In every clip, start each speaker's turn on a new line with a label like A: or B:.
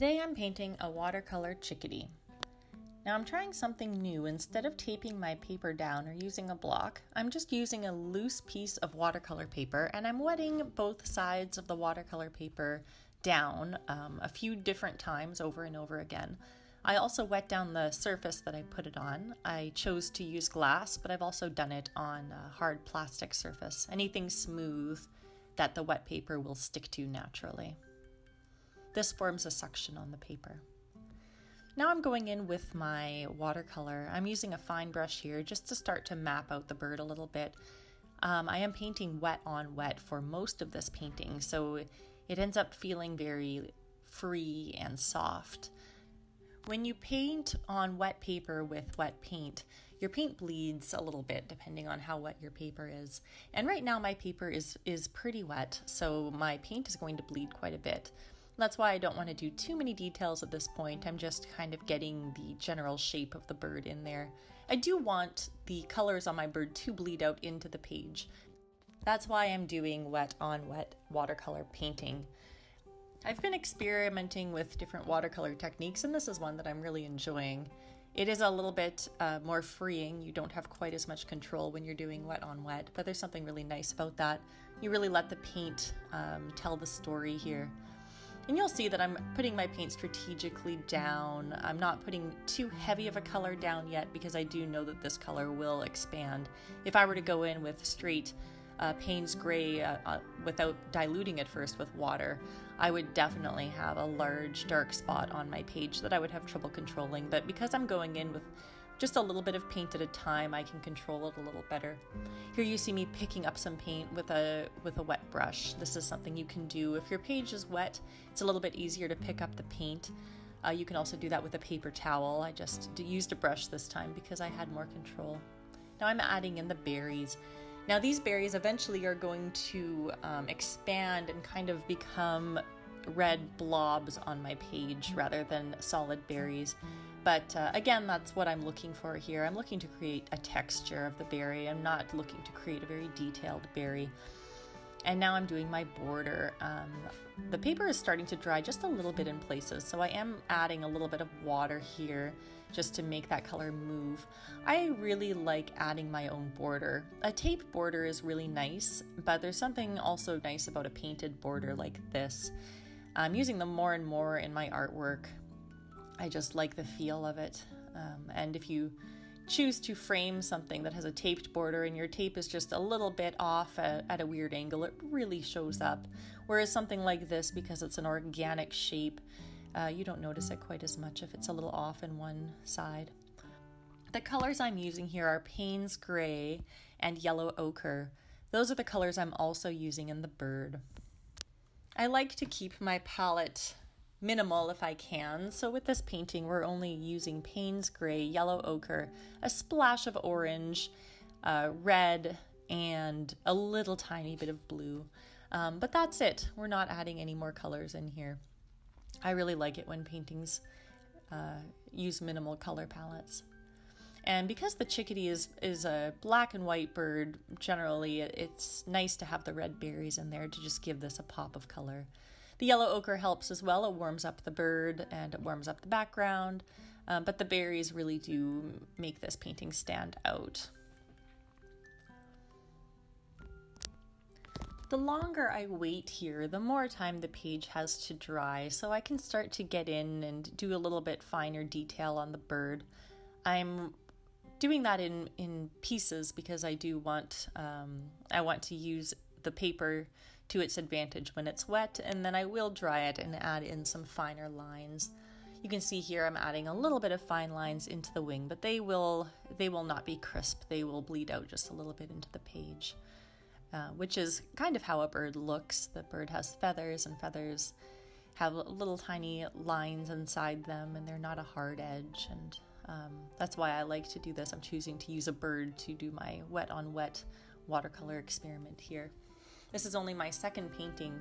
A: Today I'm painting a watercolor chickadee. Now I'm trying something new. Instead of taping my paper down or using a block, I'm just using a loose piece of watercolor paper and I'm wetting both sides of the watercolor paper down um, a few different times over and over again. I also wet down the surface that I put it on. I chose to use glass, but I've also done it on a hard plastic surface, anything smooth that the wet paper will stick to naturally. This forms a suction on the paper. Now I'm going in with my watercolor. I'm using a fine brush here just to start to map out the bird a little bit. Um, I am painting wet on wet for most of this painting, so it ends up feeling very free and soft. When you paint on wet paper with wet paint, your paint bleeds a little bit depending on how wet your paper is. And right now my paper is is pretty wet, so my paint is going to bleed quite a bit. That's why I don't want to do too many details at this point. I'm just kind of getting the general shape of the bird in there. I do want the colors on my bird to bleed out into the page. That's why I'm doing wet on wet watercolor painting. I've been experimenting with different watercolor techniques, and this is one that I'm really enjoying. It is a little bit uh, more freeing. You don't have quite as much control when you're doing wet on wet, but there's something really nice about that. You really let the paint um, tell the story here. And you'll see that I'm putting my paint strategically down. I'm not putting too heavy of a color down yet because I do know that this color will expand. If I were to go in with straight uh, Payne's Gray uh, uh, without diluting it first with water, I would definitely have a large dark spot on my page that I would have trouble controlling. But because I'm going in with just a little bit of paint at a time, I can control it a little better. Here you see me picking up some paint with a with a wet brush. This is something you can do. If your page is wet, it's a little bit easier to pick up the paint. Uh, you can also do that with a paper towel. I just used a brush this time because I had more control. Now I'm adding in the berries. Now these berries eventually are going to um, expand and kind of become red blobs on my page rather than solid berries. But uh, again, that's what I'm looking for here. I'm looking to create a texture of the berry. I'm not looking to create a very detailed berry. And now I'm doing my border. Um, the paper is starting to dry just a little bit in places, so I am adding a little bit of water here just to make that color move. I really like adding my own border. A tape border is really nice, but there's something also nice about a painted border like this. I'm using them more and more in my artwork. I just like the feel of it. Um, and if you choose to frame something that has a taped border and your tape is just a little bit off at, at, a weird angle, it really shows up. Whereas something like this, because it's an organic shape, uh, you don't notice it quite as much if it's a little off in one side. The colors I'm using here are Payne's Gray and Yellow Ochre. Those are the colors I'm also using in the bird. I like to keep my palette minimal if I can. So with this painting, we're only using Payne's Gray, Yellow Ochre, a splash of orange, uh, red, and a little tiny bit of blue. Um, but that's it. We're not adding any more colors in here. I really like it when paintings uh, use minimal color palettes. And because the chickadee is, is a black and white bird, generally it's nice to have the red berries in there to just give this a pop of color. The yellow ochre helps as well. It warms up the bird and it warms up the background, um, but the berries really do make this painting stand out. The longer I wait here, the more time the page has to dry, so I can start to get in and do a little bit finer detail on the bird. I'm doing that in in pieces because I do want um, I want to use the paper to its advantage when it's wet, and then I will dry it and add in some finer lines. You can see here I'm adding a little bit of fine lines into the wing, but they will they will not be crisp. They will bleed out just a little bit into the page, uh, which is kind of how a bird looks. The bird has feathers, and feathers have little tiny lines inside them, and they're not a hard edge. And um, that's why I like to do this. I'm choosing to use a bird to do my wet on wet watercolor experiment here. This is only my second painting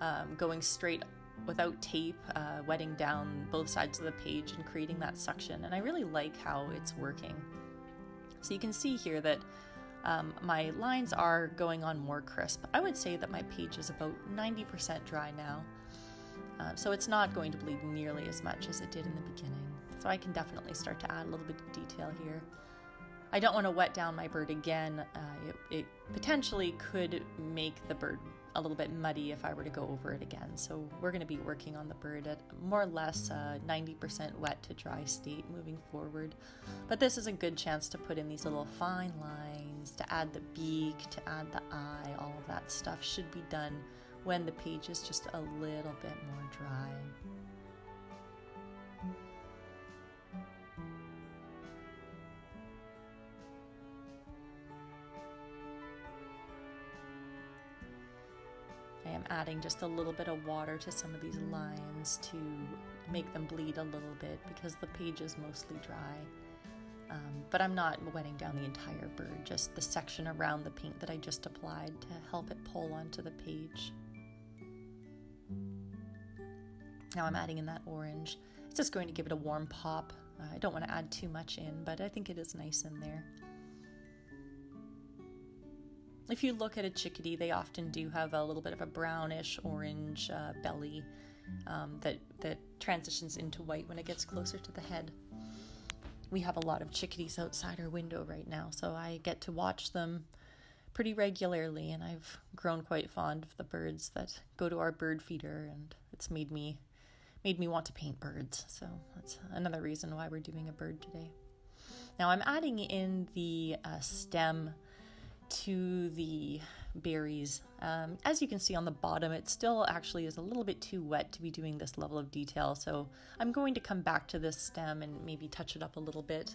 A: um, going straight without tape, uh, wetting down both sides of the page and creating that suction. And I really like how it's working. So you can see here that um, my lines are going on more crisp. I would say that my page is about 90% dry now. Uh, so it's not going to bleed nearly as much as it did in the beginning. So I can definitely start to add a little bit of detail here. I don't want to wet down my bird again. Uh, it, it, potentially could make the bird a little bit muddy if I were to go over it again. So we're going to be working on the bird at more or less a 90% wet to dry state moving forward. But this is a good chance to put in these little fine lines, to add the beak, to add the eye, all of that stuff should be done when the page is just a little bit more dry. I am adding just a little bit of water to some of these lines to make them bleed a little bit because the page is mostly dry. Um, but I'm not wetting down the entire bird, just the section around the paint that I just applied to help it pull onto the page. Now I'm adding in that orange. It's just going to give it a warm pop. Uh, I don't want to add too much in, but I think it is nice in there. If you look at a chickadee, they often do have a little bit of a brownish orange uh, belly um, that that transitions into white when it gets closer to the head. We have a lot of chickadees outside our window right now, so I get to watch them pretty regularly, and I've grown quite fond of the birds that go to our bird feeder, and it's made me made me want to paint birds. So that's another reason why we're doing a bird today. Now I'm adding in the uh, stem to the berries. Um, as you can see on the bottom, it still actually is a little bit too wet to be doing this level of detail, so I'm going to come back to this stem and maybe touch it up a little bit.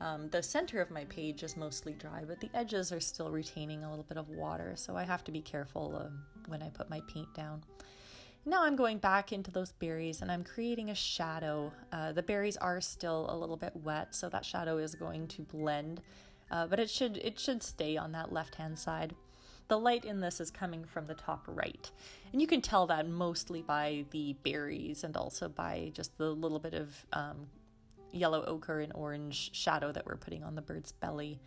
A: Um, the center of my page is mostly dry, but the edges are still retaining a little bit of water, so I have to be careful when I put my paint down. Now I'm going back into those berries and I'm creating a shadow. Uh, the berries are still a little bit wet, so that shadow is going to blend uh, but it should it should stay on that left hand side. The light in this is coming from the top right, and you can tell that mostly by the berries and also by just the little bit of um, yellow ochre and orange shadow that we're putting on the bird's belly.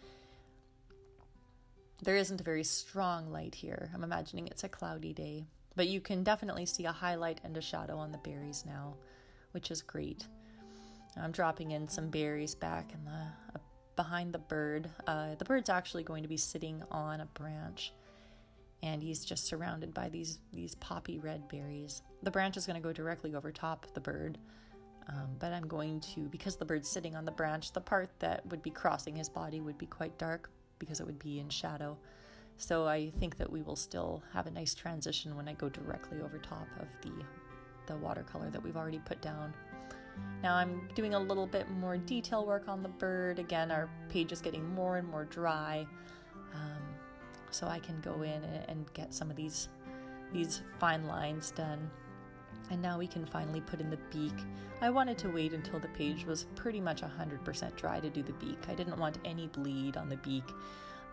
A: There isn't a very strong light here. I'm imagining it's a cloudy day, but you can definitely see a highlight and a shadow on the berries now, which is great. I'm dropping in some berries back in the behind the bird. Uh, the bird's actually going to be sitting on a branch and he's just surrounded by these these poppy red berries. The branch is going to go directly over top the bird, um, but I'm going to because the bird's sitting on the branch, the part that would be crossing his body would be quite dark because it would be in shadow. So I think that we will still have a nice transition when I go directly over top of the the watercolor that we've already put down. Now I'm doing a little bit more detail work on the bird. Again, our page is getting more and more dry. Um, so I can go in and get some of these these fine lines done. And now we can finally put in the beak. I wanted to wait until the page was pretty much 100% dry to do the beak. I didn't want any bleed on the beak.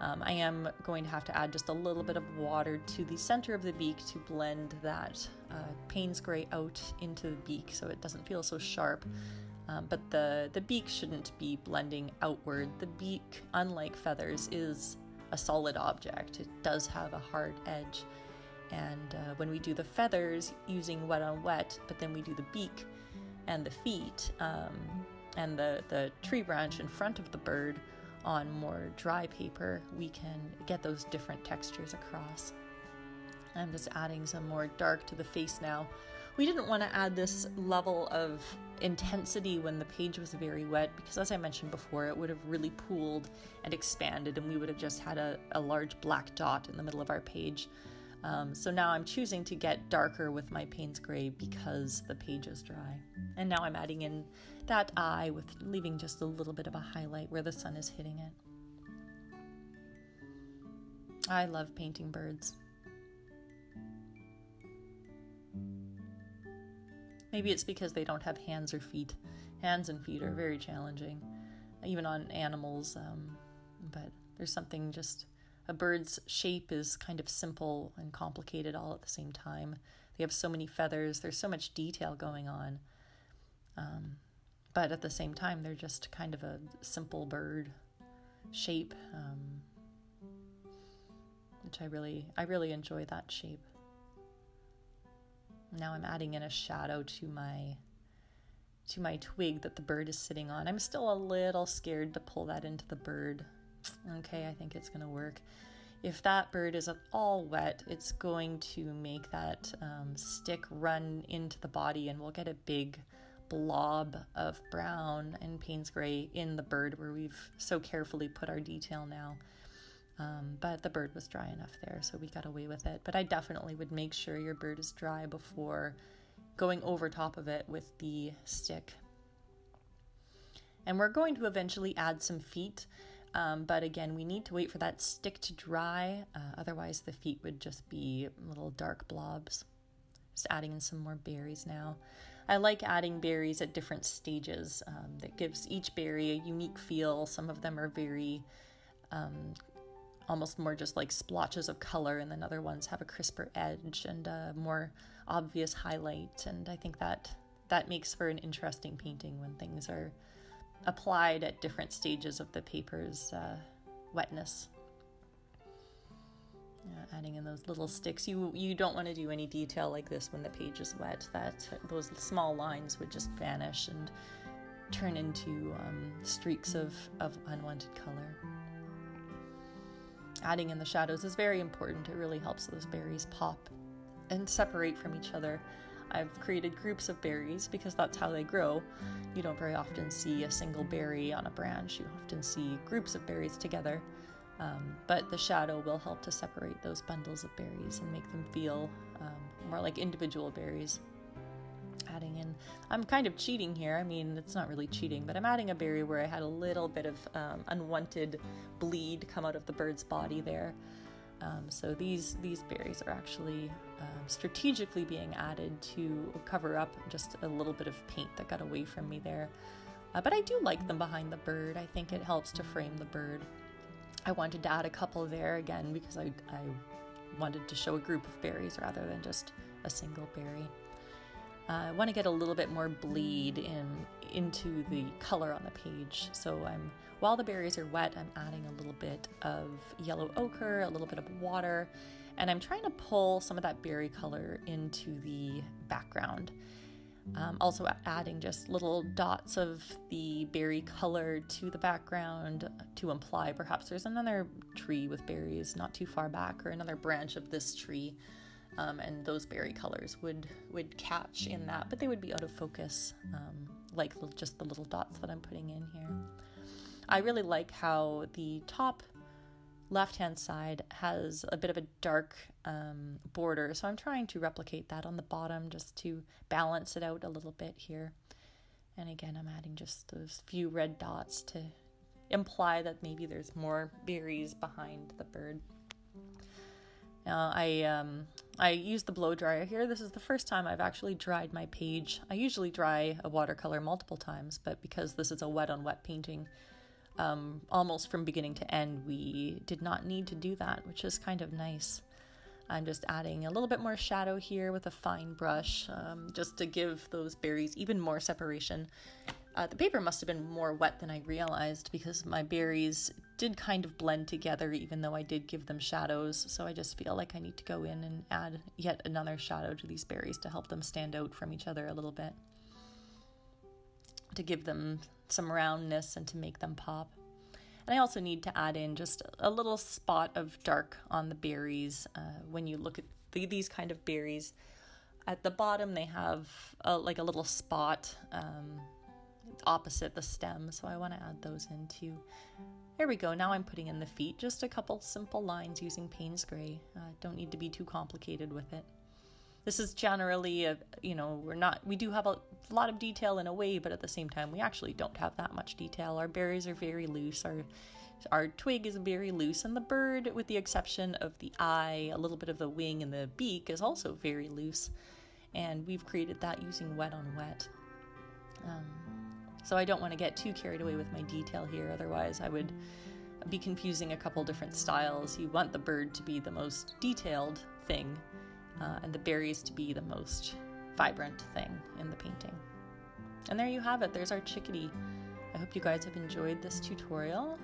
A: Um, I am going to have to add just a little bit of water to the center of the beak to blend that uh, Payne's gray out into the beak so it doesn't feel so sharp. Um, but the, the beak shouldn't be blending outward. The beak, unlike feathers, is a solid object. It does have a hard edge. And uh, when we do the feathers using wet on wet, but then we do the beak and the feet um, and the, the tree branch in front of the bird, on more dry paper, we can get those different textures across. I'm just adding some more dark to the face now. We didn't want to add this level of intensity when the page was very wet because, as I mentioned before, it would have really pooled and expanded, and we would have just had a, a large black dot in the middle of our page. Um, so now I'm choosing to get darker with my Payne's Gray because the page is dry. And now I'm adding in that eye with leaving just a little bit of a highlight where the sun is hitting it. I love painting birds. Maybe it's because they don't have hands or feet. Hands and feet are very challenging, even on animals. Um, but there's something just a bird's shape is kind of simple and complicated all at the same time. They have so many feathers, there's so much detail going on. Um, but at the same time, they're just kind of a simple bird shape, um, which I really, I really enjoy that shape. Now I'm adding in a shadow to my to my twig that the bird is sitting on. I'm still a little scared to pull that into the bird. Okay, I think it's gonna work. If that bird is at all wet, it's going to make that um, stick run into the body and we'll get a big blob of brown and Payne's gray in the bird where we've so carefully put our detail now. Um, but the bird was dry enough there, so we got away with it. But I definitely would make sure your bird is dry before going over top of it with the stick. And we're going to eventually add some feet, um, but again, we need to wait for that stick to dry, uh, otherwise the feet would just be little dark blobs. Just adding in some more berries now. I like adding berries at different stages. Um, that gives each berry a unique feel. Some of them are very um, almost more just like splotches of color, and then other ones have a crisper edge and a more obvious highlight. And I think that that makes for an interesting painting when things are applied at different stages of the paper's uh, wetness. Adding in those little sticks. You you don't want to do any detail like this when the page is wet. That those small lines would just vanish and turn into um, streaks of, of unwanted color adding in the shadows is very important. It really helps those berries pop and separate from each other. I've created groups of berries because that's how they grow. You don't very often see a single berry on a branch, you often see groups of berries together. Um, but the shadow will help to separate those bundles of berries and make them feel um, more like individual berries adding in. I'm kind of cheating here. I mean, it's not really cheating, but I'm adding a berry where I had a little bit of um, unwanted bleed come out of the bird's body there. Um, so these these berries are actually um, strategically being added to cover up just a little bit of paint that got away from me there. Uh, but I do like them behind the bird. I think it helps to frame the bird. I wanted to add a couple there again because I, I wanted to show a group of berries rather than just a single berry. Uh, I want to get a little bit more bleed in into the color on the page. So I'm while the berries are wet, I'm adding a little bit of yellow ochre, a little bit of water, and I'm trying to pull some of that berry color into the background. Um, also adding just little dots of the berry color to the background to imply perhaps there's another tree with berries not too far back or another branch of this tree um, and those berry colors would would catch in that, but they would be out of focus, um, like just the little dots that I'm putting in here. I really like how the top left hand side has a bit of a dark um, border, so I'm trying to replicate that on the bottom just to balance it out a little bit here. And again, I'm adding just those few red dots to imply that maybe there's more berries behind the bird. Now I um, I use the blow dryer here. This is the first time I've actually dried my page. I usually dry a watercolor multiple times, but because this is a wet on wet painting, um, almost from beginning to end, we did not need to do that, which is kind of nice. I'm just adding a little bit more shadow here with a fine brush, um, just to give those berries even more separation. Uh, the paper must have been more wet than I realized because my berries did kind of blend together even though I did give them shadows. So I just feel like I need to go in and add yet another shadow to these berries to help them stand out from each other a little bit. To give them some roundness and to make them pop. And I also need to add in just a little spot of dark on the berries. Uh, when you look at the, these kind of berries, at the bottom they have a, like a little spot um, opposite the stem, so I want to add those in too. There we go, now I'm putting in the feet, just a couple simple lines using Payne's Gray. Uh, don't need to be too complicated with it. This is generally a, you know, we're not, we do have a lot of detail in a way, but at the same time, we actually don't have that much detail. Our berries are very loose, our, our twig is very loose, and the bird, with the exception of the eye, a little bit of the wing, and the beak, is also very loose. And we've created that using wet on wet. Um, so I don't want to get too carried away with my detail here, otherwise, I would be confusing a couple different styles. You want the bird to be the most detailed thing, uh, and the berries to be the most vibrant thing in the painting. And there you have it, there's our chickadee. I hope you guys have enjoyed this tutorial.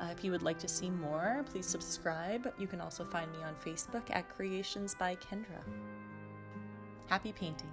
A: Uh, if you would like to see more, please subscribe. You can also find me on Facebook at Creations by Kendra. Happy painting!